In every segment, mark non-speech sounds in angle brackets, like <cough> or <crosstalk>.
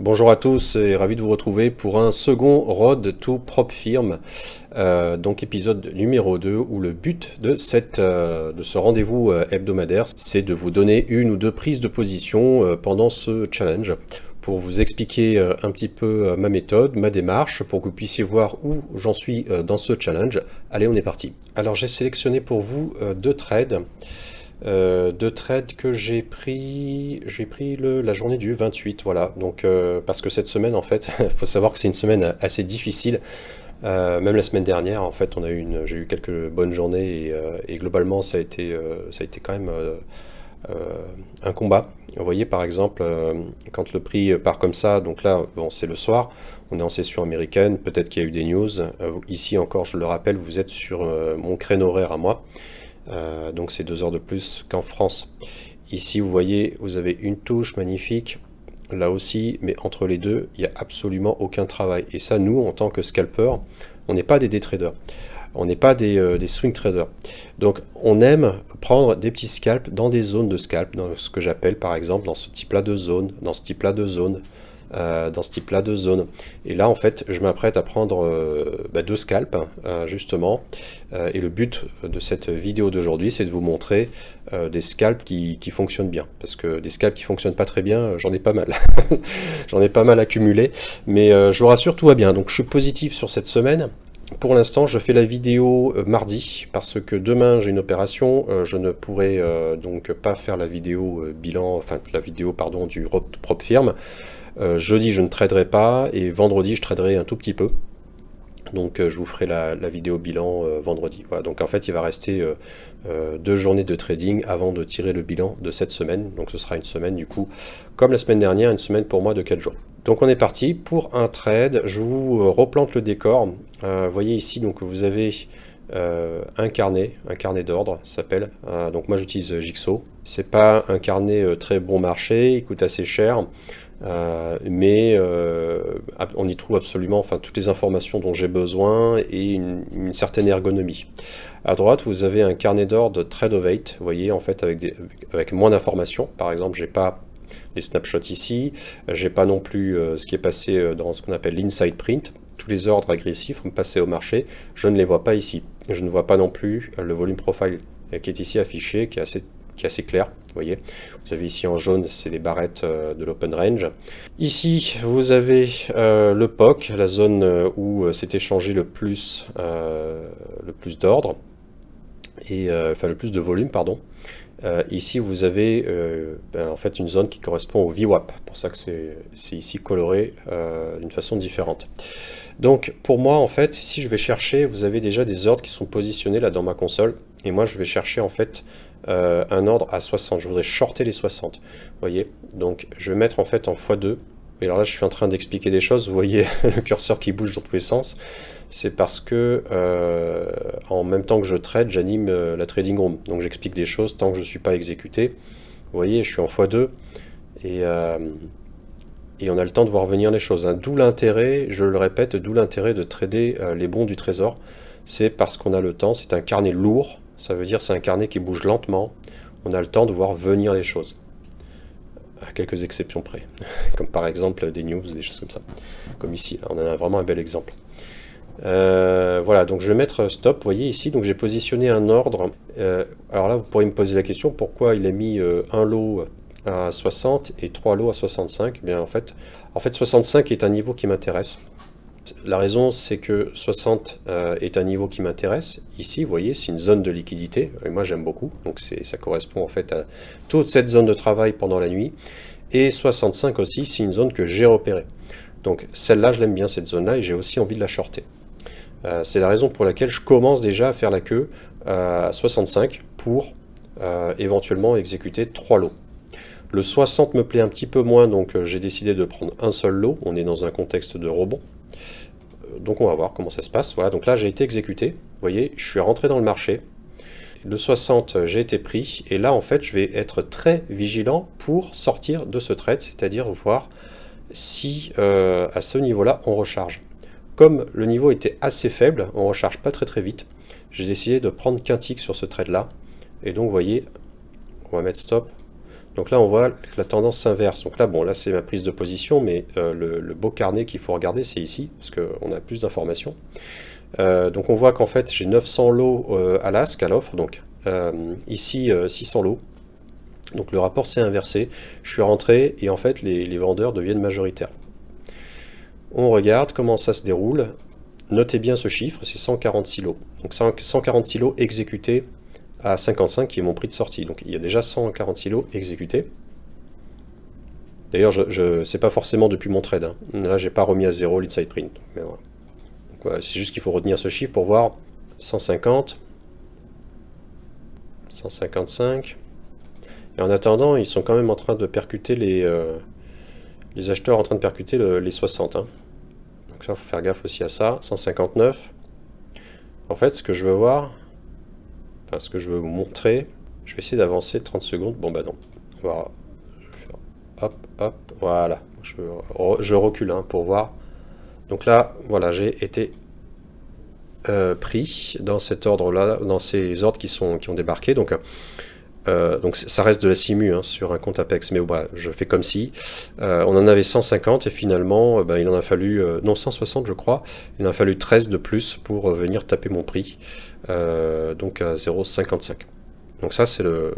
Bonjour à tous et ravi de vous retrouver pour un second Road to Prop Firm, euh, donc épisode numéro 2 où le but de, euh, ce rendez-vous euh, hebdomadaire c'est de vous donner une ou deux prises de position pendant ce challenge pour vous expliquer un petit peu ma méthode, ma démarche, pour que vous puissiez voir où j'en suis dans ce challenge. Allez, on est parti. Alors j'ai sélectionné pour vous deux trades. Euh, de trades que j'ai pris, j'ai pris le, la journée du 28, voilà. Donc euh, parce que cette semaine, en fait, il <laughs> faut savoir que c'est une semaine assez difficile. Euh, même la semaine dernière, en fait, on a eu une, j'ai eu quelques bonnes journées et, globalement, ça a été, ça a été quand même un combat. Vous voyez, par exemple, quand le prix part comme ça, donc là, bon, c'est le soir, on est en session américaine, peut-être qu'il y a eu des news. ici encore, je le rappelle, vous êtes sur mon créneau horaire à moi. Euh, donc c'est deux heures de plus qu'en France. Ici, vous voyez, vous avez une touche magnifique, là aussi, mais entre les deux, il n'y a absolument aucun travail. Et ça, nous, en tant que scalper, on n'est pas des day traders. On n'est pas des, euh, des, swing traders. Donc, on aime prendre des petits scalps dans des zones de scalp, dans ce que j'appelle par exemple dans ce type-là de zone, dans ce type-là de zone, euh, dans ce type-là de zone. Et là, en fait, je m'apprête à prendre euh, bah, deux scalps, euh, justement. et le but de cette vidéo d'aujourd'hui, c'est de vous montrer des scalps qui, fonctionnent bien. Parce que des scalps qui fonctionnent pas très bien, j'en ai pas mal. <laughs> j'en ai pas mal accumulé. Mais je vous rassure, tout va bien. Donc, je suis positif sur cette semaine. Pour l'instant, je fais la vidéo mardi parce que demain j'ai une opération. je ne pourrai donc pas faire la vidéo bilan, enfin la vidéo pardon du propre firme. Euh, jeudi, je ne traderai pas et vendredi, je traderai un tout petit peu. Donc euh, je vous ferai la, vidéo bilan euh, vendredi. Voilà, donc en fait il va rester deux journées de trading avant de tirer le bilan de cette semaine. Donc ce sera une semaine du coup, comme la semaine dernière, une semaine pour moi de 4 jours. Donc on est parti pour un trade. Je vous replante le décor. vous voyez ici, donc vous avez un carnet, un carnet d'ordre s'appelle. donc moi j'utilise Jigsaw. C'est pas un carnet très bon marché, il coûte assez cher. Euh, mais euh, on y trouve absolument enfin, toutes les informations dont j'ai besoin et une, certaine ergonomie. À droite, vous avez un carnet d'ordre Trade of Eight, vous voyez, en fait, avec, avec moins d'informations. Par exemple, j'ai pas les snapshots ici, j'ai pas non plus euh, ce qui est passé dans ce qu'on appelle l'inside print. Tous les ordres agressifs passés au marché, je ne les vois pas ici. Je ne vois pas non plus le volume profile qui est ici affiché, qui est assez qui est assez clair. Vous voyez, vous avez ici en jaune, c'est les barrettes euh, de l'open range. Ici, vous avez euh, le POC, la zone euh, où s'est échangé le plus, le plus d'ordre, et enfin le plus de volume, pardon. ici, vous avez ben, en fait une zone qui correspond au VWAP. pour ça que c'est ici coloré d'une façon différente. Donc, pour moi, en fait, si je vais chercher, vous avez déjà des ordres qui sont positionnés là dans ma console. Et moi, je vais chercher en fait euh, un ordre à 60. Je voudrais shorter les 60. Vous voyez Donc je vais mettre en fait en x2. Et alors là, je suis en train d'expliquer des choses. Vous voyez <laughs> le curseur qui bouge dans tous les sens. C'est parce que euh, en même temps que je trade, j'anime euh, la trading room. Donc j'explique des choses tant que je ne suis pas exécuté. Vous voyez, je suis en x2. Et, et on a le temps de voir venir les choses. Hein. D'où l'intérêt, je le répète, d'où l'intérêt de trader les bons du trésor. C'est parce qu'on a le temps. C'est un carnet lourd ça veut dire c'est un carnet qui bouge lentement. On a le temps de voir venir les choses. À quelques exceptions près. <laughs> comme par exemple des news, des choses comme ça. Comme ici, on a vraiment un bel exemple. Euh, voilà, donc je vais mettre stop. Vous voyez ici, donc j'ai positionné un ordre. Euh, alors là, vous pourriez me poser la question, pourquoi il a mis euh, un lot à 60 et trois lots à 65 eh Bien en fait, en fait 65 est un niveau qui m'intéresse. La raison, c'est que 60 euh, est un niveau qui m'intéresse. Ici, vous voyez, c'est une zone de liquidité. Et moi, j'aime beaucoup. Donc, ça correspond en fait à toute cette zone de travail pendant la nuit. Et 65 aussi, c'est une zone que j'ai repérée. Donc, celle-là, je l'aime bien, cette zone-là, et j'ai aussi envie de la shorter. Euh, c'est la raison pour laquelle je commence déjà à faire la queue à 65 pour euh, éventuellement exécuter 3 lots. Le 60 me plaît un petit peu moins, donc j'ai décidé de prendre un seul lot. On est dans un contexte de rebond donc on va voir comment ça se passe. Voilà, donc là j'ai été exécuté. Vous voyez, je suis rentré dans le marché. Le 60, j'ai été pris. Et là, en fait, je vais être très vigilant pour sortir de ce trade, c'est-à-dire voir si euh, à ce niveau-là, on recharge. Comme le niveau était assez faible, on recharge pas très très vite. J'ai décidé de prendre qu'un tick sur ce trade-là. Et donc, vous voyez, on va mettre stop. Donc là, on voit que la tendance s'inverse. Donc là, bon, là, c'est ma prise de position, mais euh, le, beau carnet qu'il faut regarder, c'est ici, parce qu'on a plus d'informations. Euh, donc on voit qu'en fait, j'ai 900 lots euh, à l'ASC, à l'offre, donc ici, 600 lots. Donc le rapport s'est inversé. Je suis rentré, et en fait, les, les vendeurs deviennent majoritaires. On regarde comment ça se déroule. Notez bien ce chiffre, c'est 146 lots. Donc 146 lots exécutés à 55 qui est mon prix de sortie. Donc il y a déjà 146 lots exécutés. D'ailleurs, je, je c'est pas forcément depuis mon trade. Hein. Là, j'ai pas remis à zéro l'inside print. c'est juste qu'il faut retenir ce chiffre pour voir 150, 155. Et en attendant, ils sont quand même en train de percuter les, euh, les acheteurs en train de percuter les 60. Hein. Donc ça, faut faire gaffe aussi à ça. 159. En fait, ce que je veux voir, ce que je veux vous montrer, je vais essayer d'avancer 30 secondes. Bon bah non, hop, hop, voilà. Je, recule hein, pour voir. Donc là, voilà, j'ai été euh, pris dans cet ordre-là, dans ces ordres qui, sont, qui ont débarqué. Donc, euh, donc ça reste de la simu hein, sur un compte Apex, mais je fais comme si. Euh, on en avait 150 et finalement, bah, il en a fallu, non 160 je crois, il en a fallu 13 de plus pour venir taper mon prix. Euh, donc à 0,55. Donc ça c'est le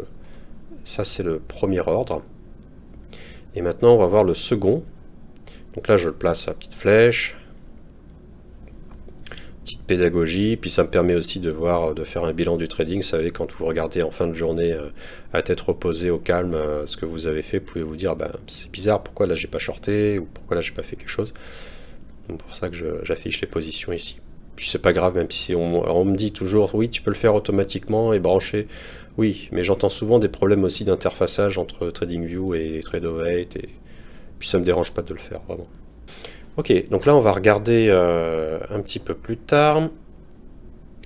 ça c'est le premier ordre. Et maintenant on va voir le second. Donc là je le place à petite flèche, petite pédagogie, puis ça me permet aussi de voir, de faire un bilan du trading. Vous savez, quand vous regardez en fin de journée euh, à tête reposée, au calme, euh, ce que vous avez fait, vous pouvez vous dire, ben, c'est bizarre, pourquoi là j'ai pas shorté, ou pourquoi là j'ai pas fait quelque chose? C'est pour ça que j'affiche les positions ici c'est pas grave, même si on, me dit toujours, oui, tu peux le faire automatiquement et brancher. Oui, mais j'entends souvent des problèmes aussi d'interfaçage entre TradingView et TradeOvate, et puis ça me dérange pas de le faire, vraiment. Ok, donc là, on va regarder euh, un petit peu plus tard.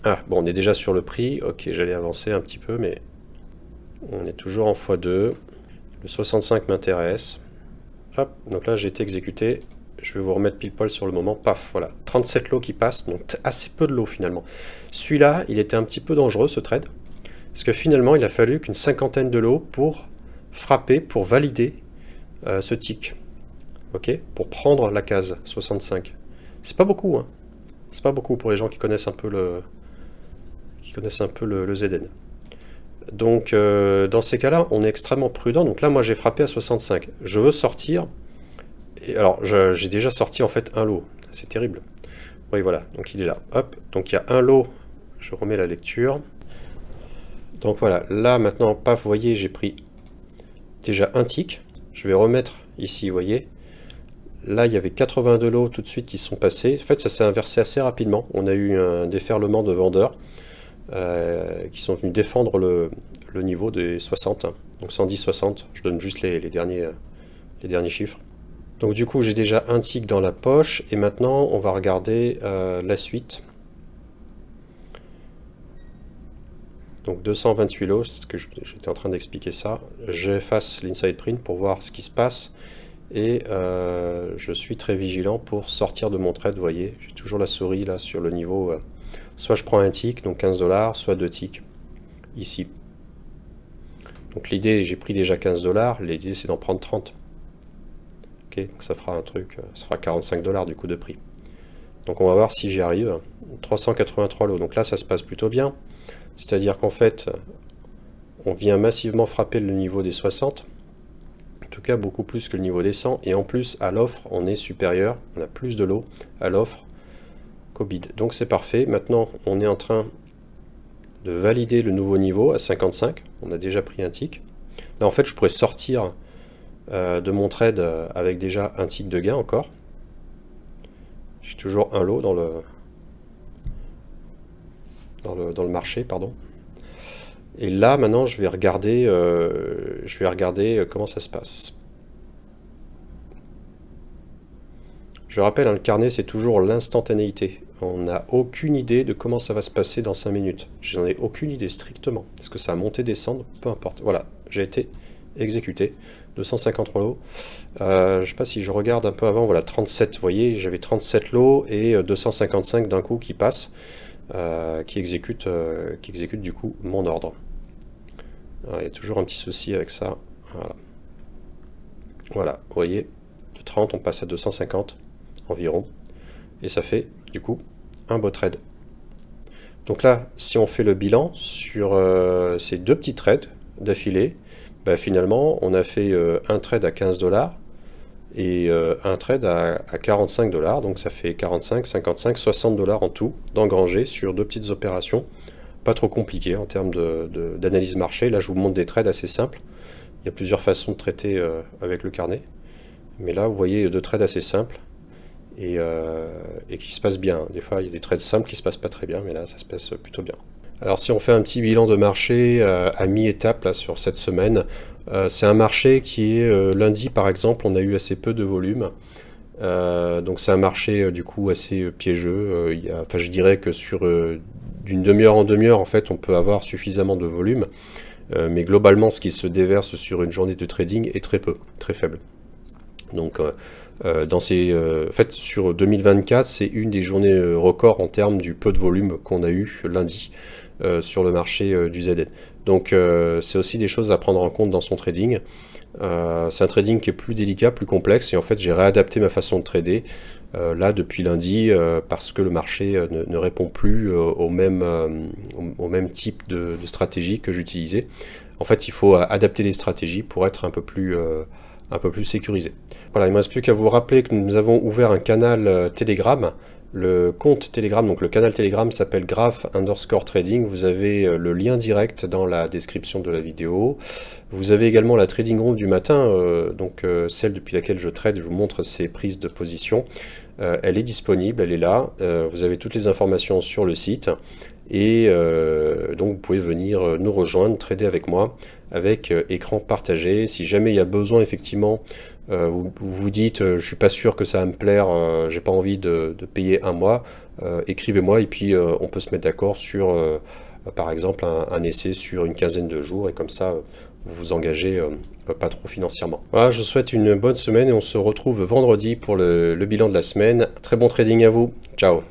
Ah, bon, on est déjà sur le prix. Ok, j'allais avancer un petit peu, mais on est toujours en x2. Le 65 m'intéresse. Hop, donc là, j'ai été exécuté je vais vous remettre pile poil sur le moment. Paf, voilà. 37 lots qui passent, donc assez peu de lots finalement. Celui-là, il était un petit peu dangereux ce trade. Parce que finalement, il a fallu qu'une cinquantaine de lots pour frapper, pour valider euh, ce tick. Ok Pour prendre la case 65. C'est pas beaucoup, hein. C'est pas beaucoup pour les gens qui connaissent un peu le, qui connaissent un peu le, ZN. Donc, euh, dans ces cas-là, on est extrêmement prudent. Donc là, moi, j'ai frappé à 65. Je veux sortir alors, j'ai déjà sorti en fait un lot. C'est terrible. Oui, voilà. Donc, il est là. Hop. Donc, il y a un lot. Je remets la lecture. Donc, voilà. Là, maintenant, paf, vous voyez, j'ai pris déjà un tick. Je vais remettre ici, vous voyez. Là, il y avait 82 lots tout de suite qui sont passés. En fait, ça s'est inversé assez rapidement. On a eu un déferlement de vendeurs euh, qui sont venus défendre le, niveau des 60. Donc 110-60. Je donne juste les, derniers, les derniers chiffres. Donc du coup, j'ai déjà un tick dans la poche. Et maintenant, on va regarder euh, la suite. Donc 228 lots, c'est ce que j'étais en train d'expliquer ça. J'efface l'inside print pour voir ce qui se passe. Et euh, je suis très vigilant pour sortir de mon trade, vous voyez. J'ai toujours la souris là sur le niveau. Euh, soit je prends un tick, donc 15 dollars, soit deux ticks, ici. Donc l'idée, j'ai pris déjà 15 dollars, l'idée c'est d'en prendre 30 donc ça fera un truc, euh, ça fera 45 dollars du coup de prix. Donc on va voir si j'y arrive. 383 lots, donc là ça se passe plutôt bien. C'est-à-dire qu'en fait, on vient massivement frapper le niveau des 60. En tout cas, beaucoup plus que le niveau des 100. Et en plus, à l'offre, on est supérieur. On a plus de lots à l'offre qu'au bid. Donc c'est parfait. Maintenant, on est en train de valider le nouveau niveau à 55. On a déjà pris un tick. Là, en fait, je pourrais sortir euh, de mon trade euh, avec déjà un tick de gain encore. J'ai toujours un lot dans le, dans le, dans le marché, pardon. Et là, maintenant, je vais regarder, euh, je vais regarder comment ça se passe. Je rappelle, hein, le carnet, c'est toujours l'instantanéité. On n'a aucune idée de comment ça va se passer dans 5 minutes. Je n'en ai aucune idée strictement. Est-ce que ça a monté, descendre Peu importe. Voilà, j'ai été exécuté. 253 lots. Euh, je ne sais pas si je regarde un peu avant, voilà 37, vous voyez, j'avais 37 lots et 255 euh, d'un coup qui passent, euh, qui, exécute, qui exécute du coup mon ordre. il y a toujours un petit souci avec ça. Voilà. Vous voyez, de 30 on passe à 250 environ. Et ça fait du coup un beau trade. Donc là, si on fait le bilan sur euh, ces deux petits trades d'affilée, bah, finalement on a fait euh, un trade à 15 dollars et euh, un trade à, 45 dollars. Donc ça fait 45, 55, 60 dollars en tout d'engranger sur deux petites opérations. Pas trop compliqué en termes d'analyse marché. Là je vous montre des trades assez simples. Il y a plusieurs façons de traiter avec le carnet. Mais là vous voyez deux trades assez simples euh, et, qui se passe bien. Des fois, il y a des trades simples qui se passent pas très bien, mais là, ça se passe plutôt bien. Alors, si on fait un petit bilan de marché euh, à mi-étape sur cette semaine, euh, c'est un marché qui est lundi, par exemple, on a eu assez peu de volume. donc, c'est un marché du coup assez piégeux. Il enfin, je dirais que sur d'une demi-heure en demi-heure, en fait, on peut avoir suffisamment de volume. mais globalement, ce qui se déverse sur une journée de trading est très peu, très faible. Donc, euh, dans ces, euh, en fait, sur 2024, c'est une des journées euh, records en termes du peu de volume qu'on a eu lundi sur le marché du ZN. Donc c'est aussi des choses à prendre en compte dans son trading. c'est un trading qui est plus délicat, plus complexe, et en fait j'ai réadapté ma façon de trader là depuis lundi parce que le marché ne, répond plus au, même, au, même type de, stratégie que j'utilisais. En fait, il faut adapter les stratégies pour être un peu plus un peu plus sécurisé. Voilà, il ne me reste plus qu'à vous rappeler que nous avons ouvert un canal euh, Telegram. Le compte Telegram, donc le canal Telegram s'appelle Graph underscore trading. Vous avez euh, le lien direct dans la description de la vidéo. Vous avez également la trading room du matin, euh, donc celle depuis laquelle je trade. Je vous montre ces prises de position. elle est disponible, elle est là. vous avez toutes les informations sur le site. Et donc vous pouvez venir nous rejoindre, trader avec moi avec euh, écran partagé. Si jamais il y a besoin, effectivement, euh, vous, vous dites euh, je suis pas sûr que ça va me plaire, j'ai pas envie de, payer un mois, écrivez-moi et puis on peut se mettre d'accord sur, par exemple, un, essai sur une quinzaine de jours et comme ça vous vous engagez pas trop financièrement. Voilà, je vous souhaite une bonne semaine et on se retrouve vendredi pour le bilan de la semaine. Très bon trading à vous. Ciao